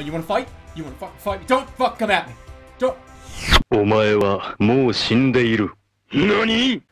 Oh, you wanna fight? You wanna fuck fight me? Don't fuck come at me. Don't. お前はもう死んでいる。何